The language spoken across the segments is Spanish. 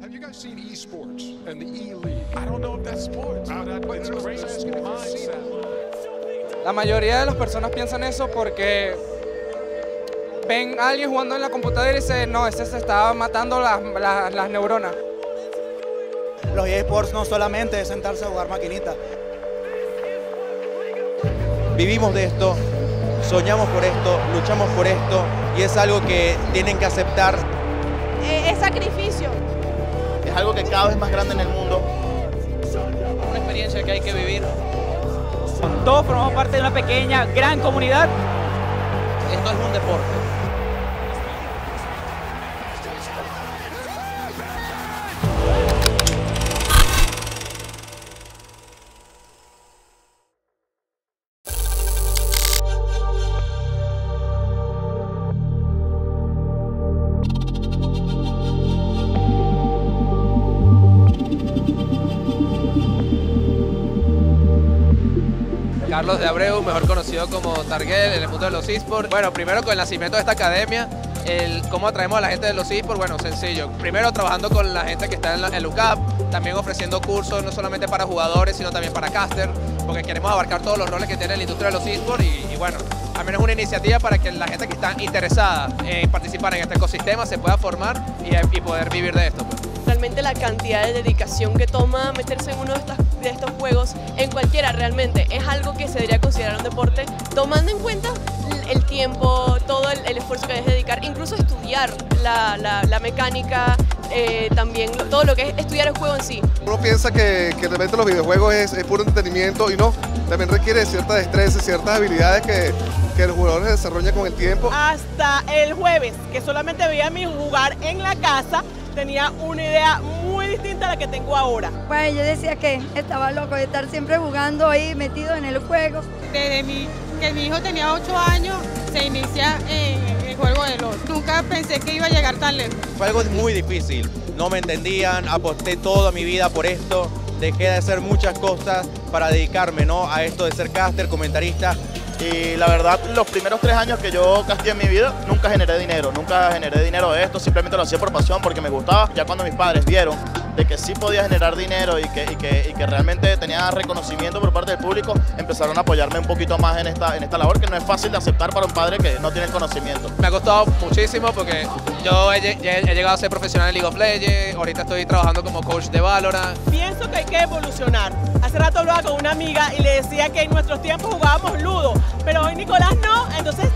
Have you guys seen esports and the E League? I don't know if that's sports, but it's a great mindset. La mayoría de las personas piensan eso porque ven a alguien jugando en la computadora y dicen, no, ese se estaba matando las, las- las neuronas. Los eSports no solamente es sentarse a jugar maquinita. vivimos de esto, soñamos por esto, luchamos por esto y es algo que tienen que aceptar. Eh, es sacrificio. Algo que cada vez es más grande en el mundo. una experiencia que hay que vivir. Todos formamos parte de una pequeña, gran comunidad. Esto es un deporte. Carlos de Abreu, mejor conocido como Targuel en el mundo de los esports. Bueno, primero con el nacimiento de esta academia, cómo atraemos a la gente de los esports, bueno, sencillo. Primero trabajando con la gente que está en la- el UCAP, también ofreciendo cursos no solamente para jugadores, sino también para caster, porque queremos abarcar todos los roles que tiene la industria de los esports y, y bueno, al menos una iniciativa para que la gente que está interesada en participar en este ecosistema se pueda formar y, y poder vivir de esto. pues. Realmente la cantidad de dedicación que toma meterse en uno de estos, de estos juegos, en cualquiera realmente, es algo que se debería considerar un deporte, tomando en cuenta el- tiempo, todo el, el esfuerzo que debes dedicar, incluso estudiar la, la- la mecánica, eh, también todo lo que es estudiar el juego en sí. Uno piensa que, que realmente los videojuegos es, es puro entretenimiento y no, también requiere ciertas destrezas, ciertas habilidades que, que el jugador se desarrolla con el tiempo. hasta el jueves, que solamente veía a mi jugar en la casa, tenía una idea muy distinta a la que tengo ahora. Bueno, yo decía que estaba loco de estar siempre jugando ahí, metido en el juego. Desde mi, que mi hijo tenía 8 años, se inicia en el juego de LOL. Nunca pensé que iba a llegar tan lejos. Fue algo muy difícil, no me entendían, aposté toda mi vida por esto, dejé de hacer muchas cosas para dedicarme ¿no? a esto de ser caster, comentarista. Y la verdad, los primeros tres años que yo casté en mi vida, nunca generé dinero. Nunca generé dinero de esto, simplemente lo hacía por pasión porque me gustaba. Ya cuando mis padres vieron de que sí podía generar dinero y que, y que, y que realmente tenía reconocimiento por parte del público, empezaron a apoyarme un poquito más en esta, en esta labor que no es fácil de aceptar para un padre que no tiene el conocimiento. Me ha costado muchísimo porque yo he, lle- he llegado a ser profesional en League of Legends, ahorita estoy trabajando como coach de Valorant, Pienso que hay que evolucionar. Hace rato hablaba con una amiga y le decía que en nuestros tiempos jugábamos ludo, Nicolás no, entonces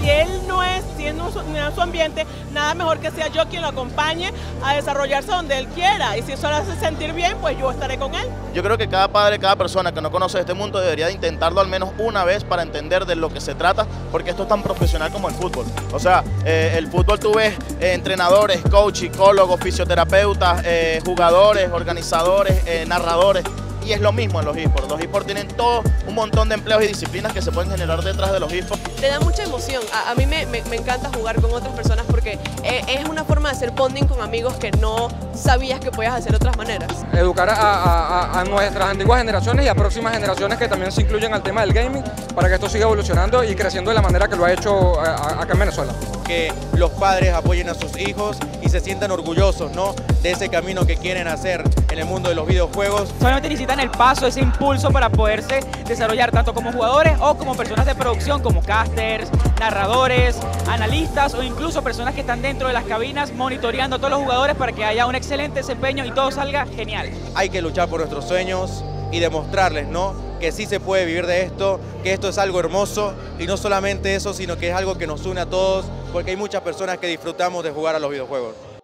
si él no es, si él no es su, ambiente, nada mejor que sea yo quien lo acompañe a desarrollarse donde él quiera. Y si eso lo hace sentir bien, pues yo estaré con él. Yo creo que cada padre, cada persona que no conoce este mundo debería de intentarlo al menos una vez para entender de lo que se trata, porque esto es tan profesional como el fútbol. O sea, eh, el fútbol tú ves eh, entrenadores, coach, psicólogos, fisioterapeutas, eh, jugadores, organizadores, narradores. Y es lo mismo en los esports. Los esports tienen todo un montón de empleos y disciplinas que se pueden generar detrás de los esports. Te da mucha emoción. A, a mí me, me- me encanta jugar con otras personas porque eh, es una forma de hacer bonding con amigos que no sabías que podías hacer de otras maneras. Educar a, a- a- a nuestras antiguas generaciones y a próximas generaciones que también se incluyen al tema del gaming para que esto siga evolucionando y creciendo de la manera que lo ha hecho a- a- acá en Venezuela. Que los padres apoyen a sus hijos se sientan orgullosos ¿no? de ese camino que quieren hacer en el mundo de los videojuegos. Solamente necesitan el paso, ese impulso para poderse desarrollar tanto como jugadores o como personas de producción, como casters, narradores, analistas o incluso personas que están dentro de las cabinas monitoreando a todos los jugadores para que haya un excelente desempeño y todo salga genial. Hay que luchar por nuestros sueños y demostrarles ¿no? Que sí se puede vivir de esto, que esto es algo hermoso y no solamente eso, sino que es algo que nos une a todos porque hay muchas personas que disfrutamos de jugar a los videojuegos.